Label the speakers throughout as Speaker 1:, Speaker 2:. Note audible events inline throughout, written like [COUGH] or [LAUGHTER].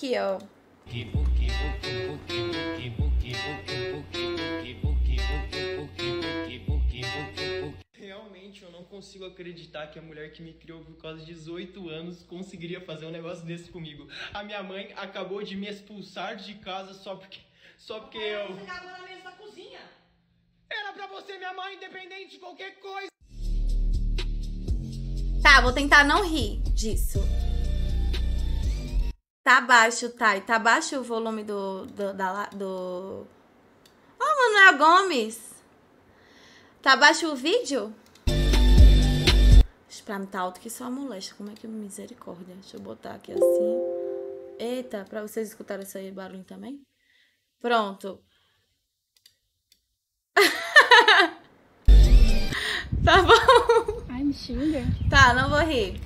Speaker 1: Aqui, ó.
Speaker 2: Realmente eu não consigo acreditar que a mulher que me criou por causa de 18 anos conseguiria fazer um negócio desse comigo. A minha mãe acabou de me expulsar de casa só porque. Só porque eu.
Speaker 3: Você cagou na mesa da cozinha.
Speaker 2: Era pra você, minha mãe, independente de qualquer coisa.
Speaker 1: Tá, vou tentar não rir disso. Tá baixo? E tá baixo o volume do. do. da, la- do... Oh, Manuel Gomes! Tá baixo o vídeo? Pra mim tá alto que só molesta. Como é que misericórdia? Deixa eu botar aqui assim. Eita, pra vocês escutarem esse barulho também? Pronto. [LAUGHS] tá bom.
Speaker 4: Ai, me xinga.
Speaker 1: Tá, não vou rir.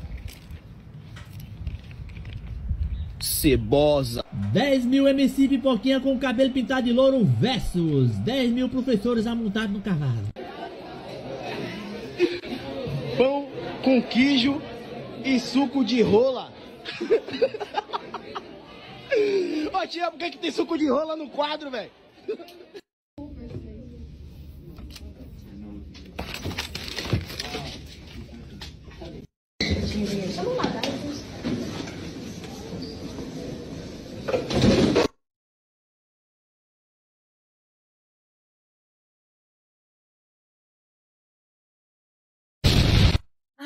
Speaker 5: Cebosa. 10 mil MC Pipoquinha com cabelo pintado de louro versus 10 mil professores amontados no cavalo.
Speaker 6: Pão com queijo e suco de rola. [LAUGHS] Ô tia, por que, que tem suco de rola no quadro, velho?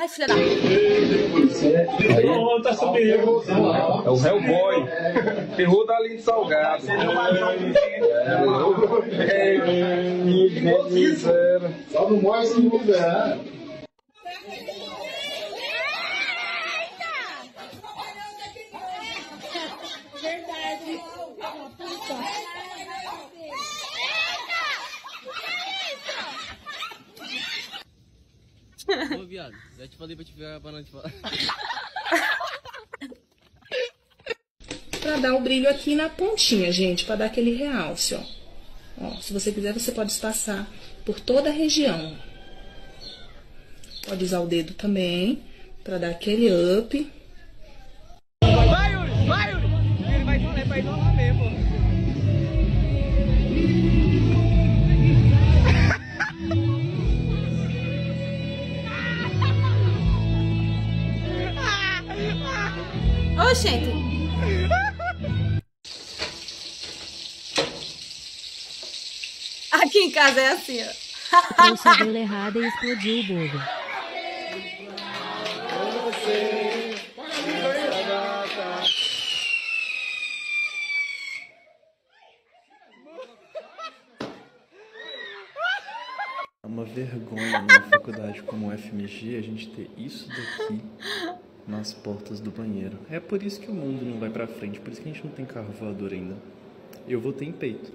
Speaker 1: Ai, filha da.
Speaker 7: Ô, tá subindo. É o Hellboy. Terror da linha de salgado.
Speaker 8: Só não morre se não puder.
Speaker 4: Verdade.
Speaker 9: Ô, viado, já te falei pra te pegar falar. [LAUGHS]
Speaker 3: Pra dar o brilho aqui na pontinha, gente, pra dar aquele realce, ó. Ó, se você quiser, você pode espaçar por toda a região. Pode usar o dedo também pra dar aquele up.
Speaker 1: Oxente. Aqui em casa é assim, ó.
Speaker 4: Trouxe a vela errada e explodiu o bolo.
Speaker 10: É uma vergonha numa faculdade como o FMG a gente ter isso daqui nas portas do banheiro. É por isso que o mundo não vai pra frente, por isso que a gente não tem carro voador ainda. Eu vou ter em peito.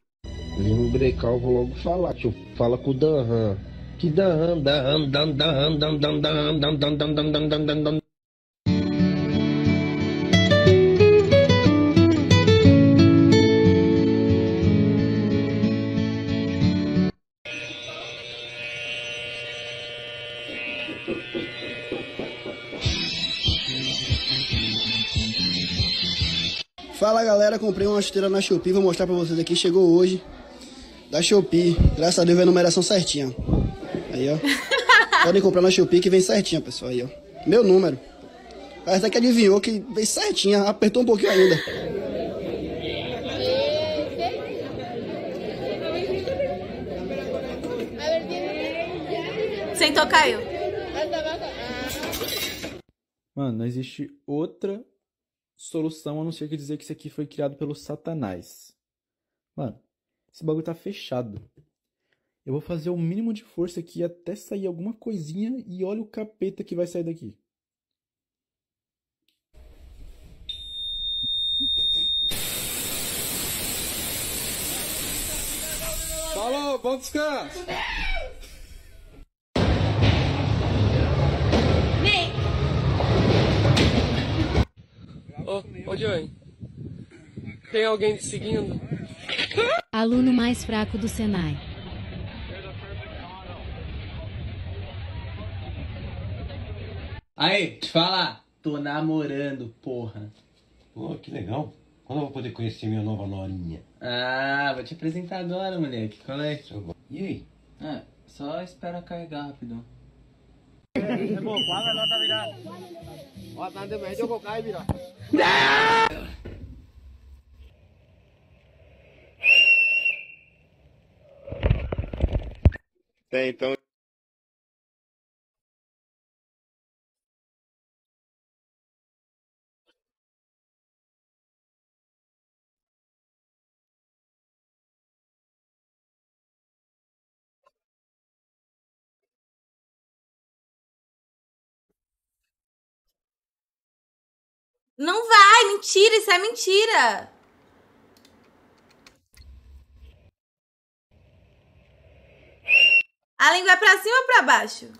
Speaker 8: Vim me brecar, eu vou logo falar. Tio, fala com o Danhan. Que Danhan, Danhan, Dan, Danhan, Dan, Dan, Dan, Dan, Dan, Dan, Dan, Dan,
Speaker 6: galera, comprei uma chuteira na Shopee, vou mostrar pra vocês aqui, chegou hoje. Da Shopee, graças a Deus veio a numeração certinha. Aí ó. [LAUGHS] Podem comprar na Shopee que vem certinha, pessoal. Aí ó. Meu número. Parece até que adivinhou que veio certinha, apertou um pouquinho ainda.
Speaker 1: Sentou, caiu.
Speaker 10: Mano, não existe outra solução a não ser que dizer que isso aqui foi criado pelo Satanás. Mano, esse bagulho tá fechado. Eu vou fazer o mínimo de força aqui até sair alguma coisinha e olha o capeta que vai sair daqui.
Speaker 7: Falou, bom descanso. Ô, Joey. Tem alguém te seguindo?
Speaker 4: Aluno mais fraco do Senai.
Speaker 9: Aí, te falar, tô namorando, porra.
Speaker 11: Pô, que legal. Quando eu vou poder conhecer minha nova norinha?
Speaker 9: Ah, vou te apresentar agora, moleque. Qual é?
Speaker 11: E aí?
Speaker 9: Ah, só espera carregar rapidão.
Speaker 12: Tem, então.
Speaker 1: Não vai, mentira, isso é mentira. A língua é pra cima ou pra baixo?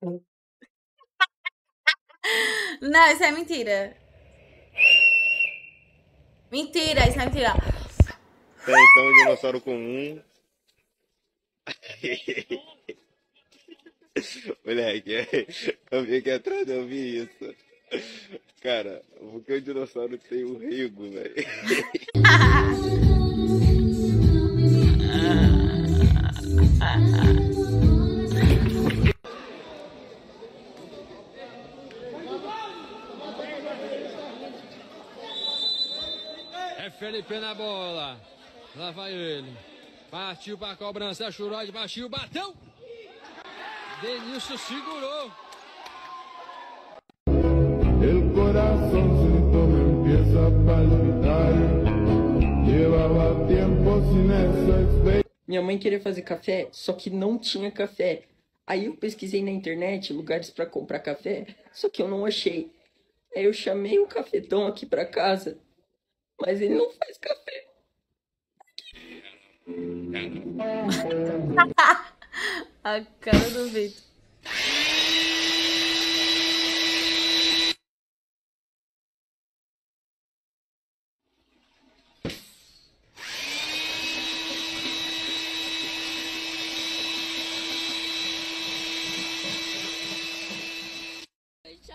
Speaker 1: [LAUGHS] Não, isso é mentira. Mentira, isso é mentira.
Speaker 12: Então, dinossauro comum. [LAUGHS] Moleque, eu vi aqui atrás, eu vi isso. Cara, porque o dinossauro tem um rego, velho.
Speaker 10: É Felipe na bola. Lá vai ele. Partiu pra cobrança. Churode partiu, bateu. Denilson segurou.
Speaker 13: El corazoncito me empieza a palpitar. Llevaba tiempo sin esa.
Speaker 14: Minha mãe queria fazer café, só que não tinha café. Aí eu pesquisei na internet lugares para comprar café, só que eu não achei. Aí eu chamei um cafetão aqui para casa, mas ele não faz café.
Speaker 1: A cara do Vitor.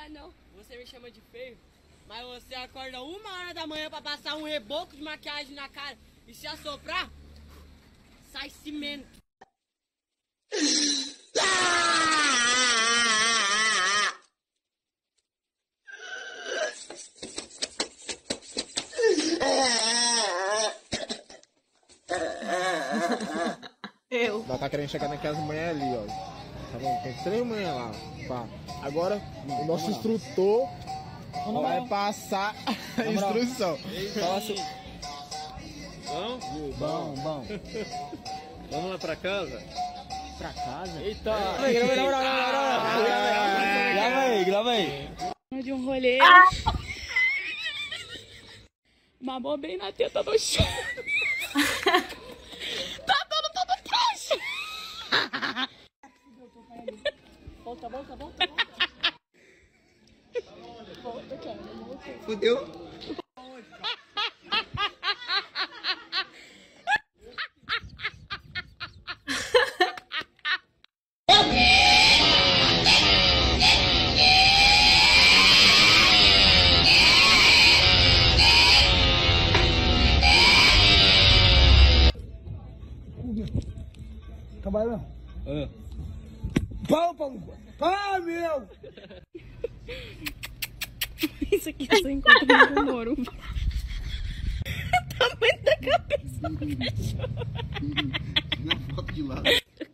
Speaker 15: Não. Você me chama de feio, mas você acorda uma hora da manhã pra passar um reboco de maquiagem na cara e se assoprar, sai cimento.
Speaker 1: Eu.
Speaker 16: Ela tá querendo chegar naquelas manhãs ali, ó. Tá bom? Tem três manhãs lá. Pá. Agora, o nosso instrutor vai passar a instrução.
Speaker 9: Assim.
Speaker 16: Bom?
Speaker 9: Bom, bom.
Speaker 16: Vamos lá pra casa?
Speaker 9: Pra casa?
Speaker 16: Eita!
Speaker 9: Grava aí, grava aí, grava aí, grava aí. Grava aí, grava aí.
Speaker 4: De um rolê. Mamou bem na teta do chão. Volta, volta, volta.
Speaker 14: Fudeu?
Speaker 16: Pau, pau, meu! [LAUGHS]
Speaker 4: Isso aqui só encontra no Moro. [LAUGHS] Tamanho da cabeça do cachorro.
Speaker 17: Na foto de lado.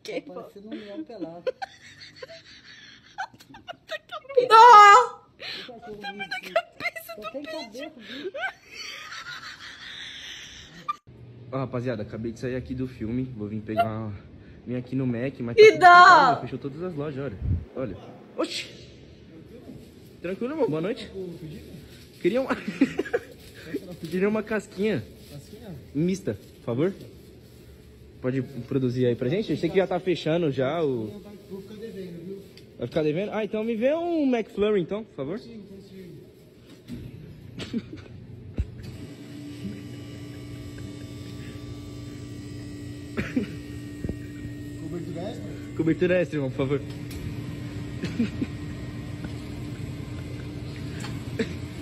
Speaker 4: Que
Speaker 14: Parecendo um leão pelado.
Speaker 1: Dó!
Speaker 4: Tamanho da cabeça do
Speaker 14: bicho.
Speaker 18: Ó, rapaziada, acabei de sair aqui do filme. Vou vir pegar uma... Vim aqui no Mac, mas
Speaker 1: Que
Speaker 18: fechado, Fechou todas as lojas, olha. Olha. Oxi! Tranquilo, irmão? Boa noite. Queria uma... [LAUGHS] Queria uma casquinha. Mista, por favor. Pode produzir aí pra gente? Eu sei que já tá fechando já o... Vai ficar devendo? Ah, então me vê um McFlurry então, por favor.
Speaker 16: Cobertura extra? [LAUGHS]
Speaker 18: Cobertura extra, irmão, por favor.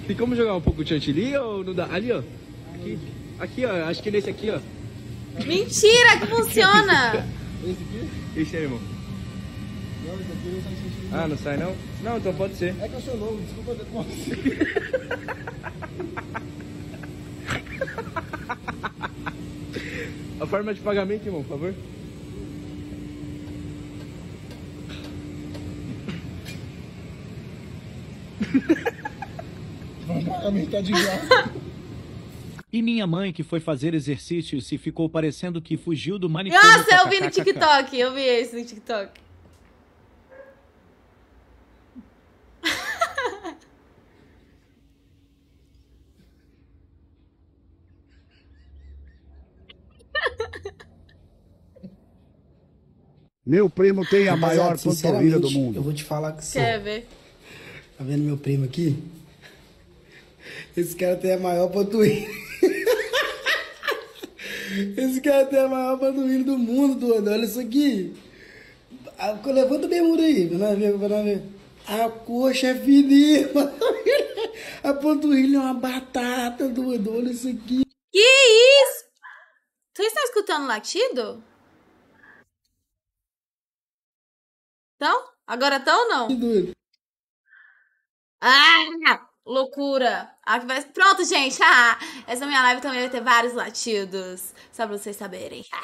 Speaker 18: Tem como jogar um pouco de chantilly ou não dá? Ali, ó. Aqui, aqui ó. Acho que nesse aqui, ó.
Speaker 1: Mentira que funciona! [LAUGHS]
Speaker 18: Esse aqui? Esse aí, irmão.
Speaker 16: Não, isso aqui não sai sentido.
Speaker 18: Ah, não sai não? Não, então pode ser.
Speaker 16: É que eu sou novo, desculpa ter com você. [LAUGHS] [LAUGHS]
Speaker 18: A forma de pagamento, irmão, por favor.
Speaker 16: Tá de graça.
Speaker 19: E minha mãe, que foi fazer exercícios e ficou parecendo que fugiu do manicômio.
Speaker 1: Nossa, eu vi no. TikTok. Eu vi esse no TikTok.
Speaker 20: Meu primo tem a maior
Speaker 17: Rapaziada,
Speaker 20: panturrilha do mundo.
Speaker 17: Eu vou te falar que sou.
Speaker 1: Quer ver?
Speaker 17: Tá vendo meu primo aqui? Esse cara tem a maior panturrilha. Esse cara tem a maior panturrilha do mundo, doido. Olha isso aqui. Ah, Levanta bem o aí, pra nós ver, pra nós ver. A coxa é finíssima. A panturrilha é uma batata, doido. Olha isso aqui.
Speaker 1: Que isso? Você está escutando latido? Então? Agora estão ou não? Ah, loucura. Ah, que vai... Pronto, gente. Ah, essa minha live também vai ter vários latidos. Só pra vocês saberem. Ah.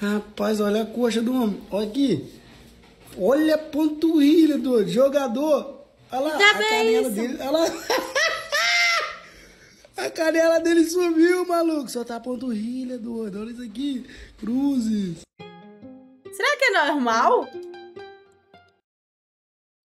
Speaker 17: Rapaz, olha a coxa do homem. Olha aqui. Olha a panturrilha do jogador. Olha lá,
Speaker 1: Já
Speaker 17: a canela
Speaker 1: isso.
Speaker 17: dele. Olha lá. [LAUGHS] A canela dele sumiu, maluco. Só tá a panturrilha, doido. Olha isso aqui. Cruzes.
Speaker 1: Será que é normal?